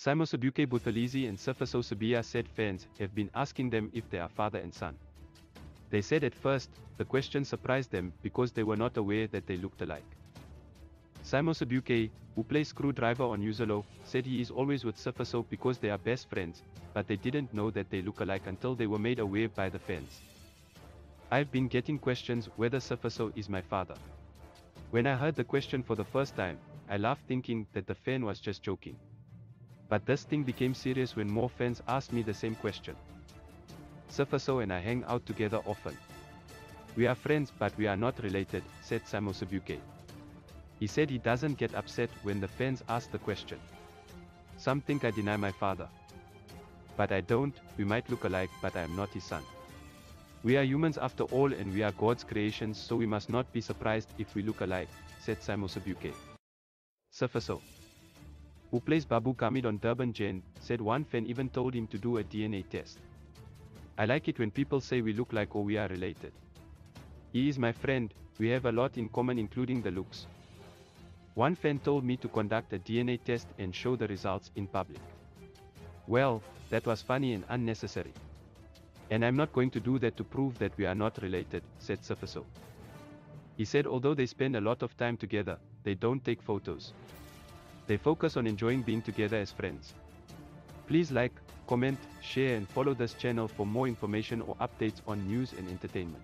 Simosibucayi Buthelezi and Sifiso Sibiya said fans have been asking them if they are father and son. They said at first, the question surprised them because they were not aware that they looked alike. Simosibucayi, who plays Screwdriver on Uzalo, said he is always with Sifiso because they are best friends, but they didn't know that they look alike until they were made aware by the fans. I've been getting questions whether Sifiso is my father. When I heard the question for the first time, I laughed thinking that the fan was just joking. But this thing became serious when more fans asked me the same question. Sifiso and I hang out together often. We are friends but we are not related, said Simosibucayi. He said he doesn't get upset when the fans ask the question. Some think I deny my father. But I don't, we might look alike but I am not his son. We are humans after all and we are God's creations so we must not be surprised if we look alike, said Simosibucayi. Sifiso, who plays Babu Kamid on Durban Gen, said one fan even told him to do a DNA test. I like it when people say we look like or we are related. He is my friend, we have a lot in common including the looks. One fan told me to conduct a DNA test and show the results in public. Well, that was funny and unnecessary. And I'm not going to do that to prove that we are not related, said Sifiso. He said although they spend a lot of time together, they don't take photos. They focus on enjoying being together as friends. Please like, comment, share and follow this channel for more information or updates on news and entertainment.